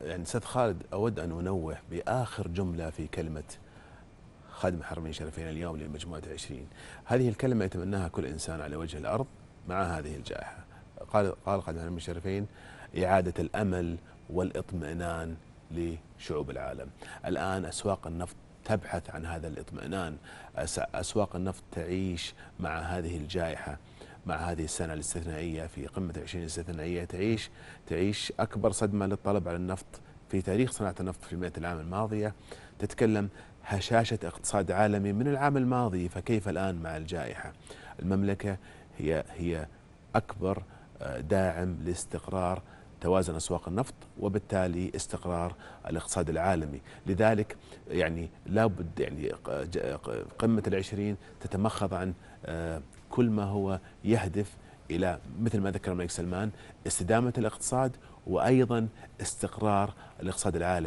يعني أستاذ خالد أود أن أنوه بآخر جملة في كلمة خادم الحرمين الشريفين اليوم لمجموعه 20 هذه الكلمة يتمناها كل إنسان على وجه الأرض مع هذه الجائحة. قال قال خادم الحرمين الشريفين إعادة الأمل والإطمئنان لشعوب العالم. الآن أسواق النفط تبحث عن هذا الإطمئنان. أسواق النفط تعيش مع هذه الجائحة. مع هذه السنة الاستثنائية في قمة 20 الاستثنائية تعيش تعيش أكبر صدمة للطلب على النفط في تاريخ صناعة النفط في المئة العام الماضية. تتكلم هشاشة اقتصاد عالمي من العام الماضي فكيف الآن مع الجائحة؟ المملكة هي هي أكبر آه، داعم لاستقرار توازن أسواق النفط وبالتالي استقرار الاقتصاد العالمي، لذلك يعني لابد يعني قمة العشرين تتمخض عن آه، كل ما هو يهدف إلى مثل ما ذكر الملك سلمان استدامة الاقتصاد وأيضا استقرار الاقتصاد العالمي.